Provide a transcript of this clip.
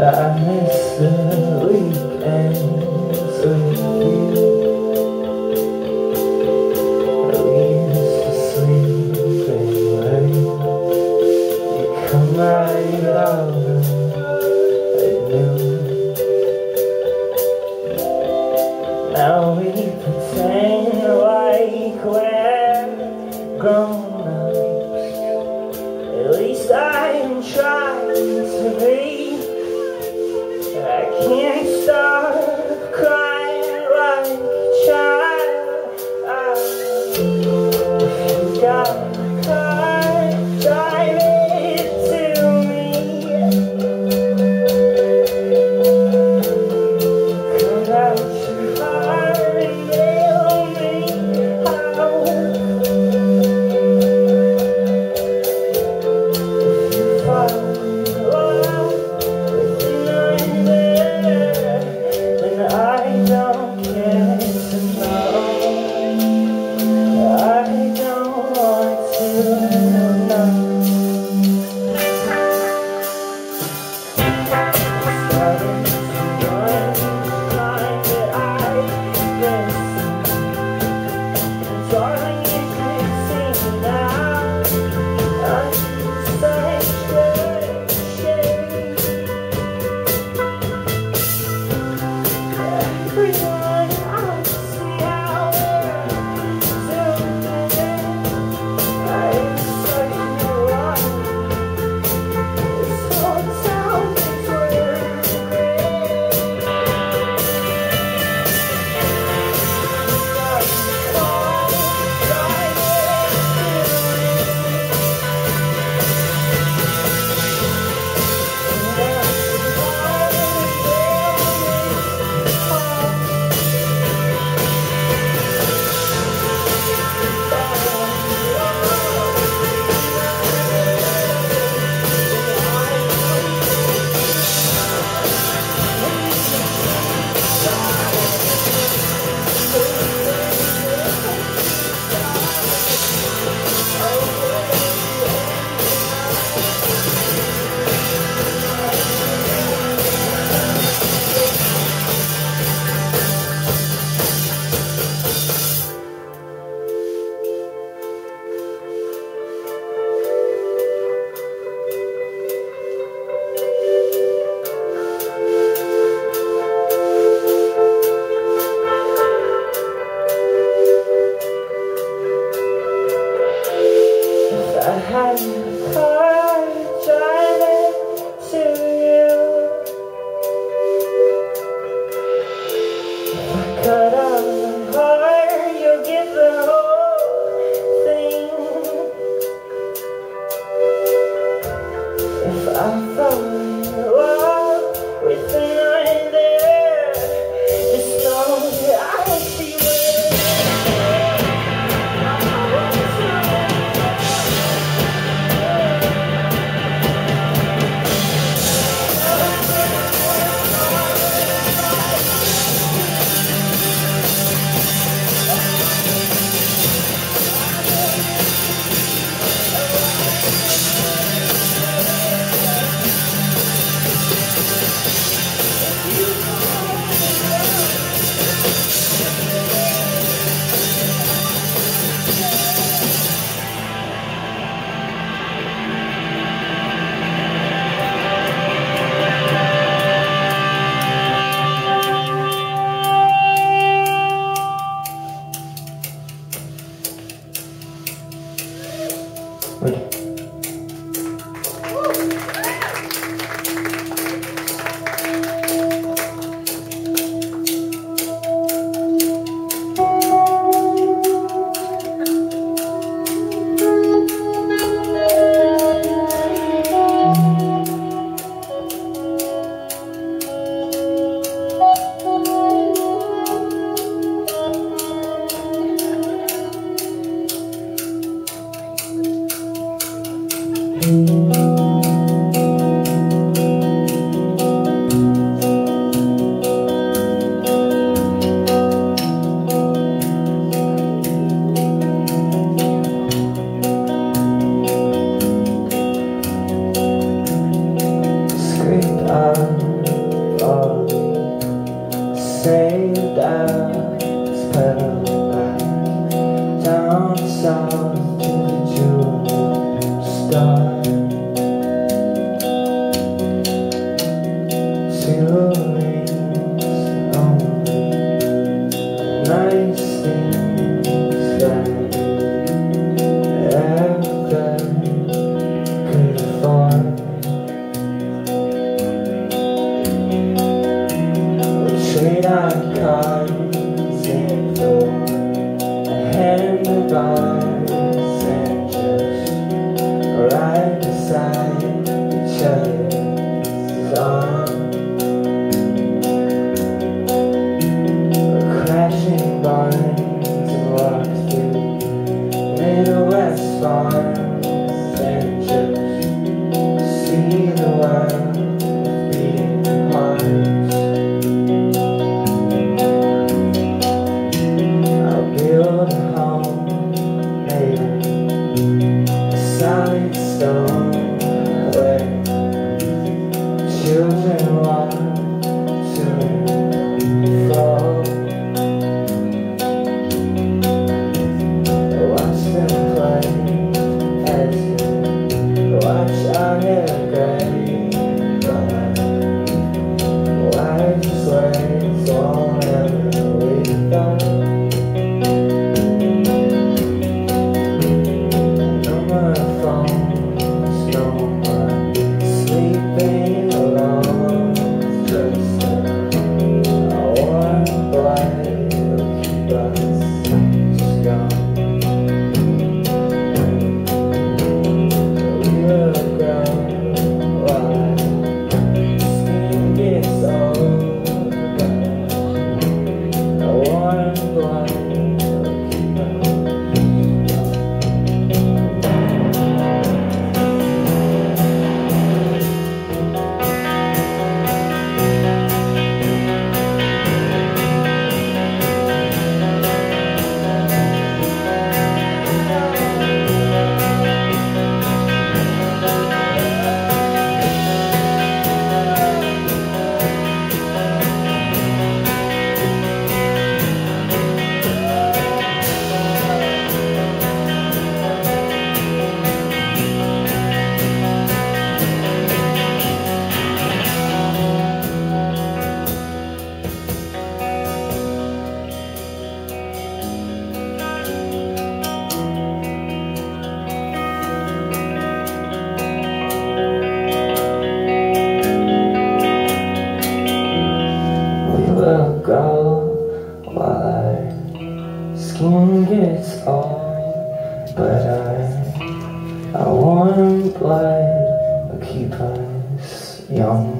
đã hết giờ em rồi yêu can't stop crying like a child. 嗯。I'm saved. bicycle and the bicycles right beside each other's. A crashing barn. skin gets all, but I, I want blood to keep us young.